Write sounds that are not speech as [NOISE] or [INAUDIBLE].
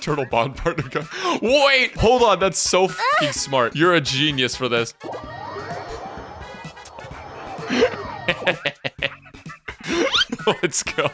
Turtle bond [LAUGHS] partner. guy. Wait, hold on. That's so fucking smart. You're a genius for this. [LAUGHS] Let's go.